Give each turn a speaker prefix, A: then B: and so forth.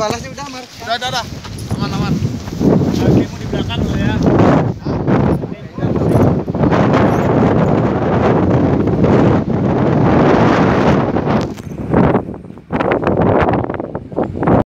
A: balasnya udah, Mar.
B: Udah, udah, udah. Aman, aman. Kakimu di belakang lo ya.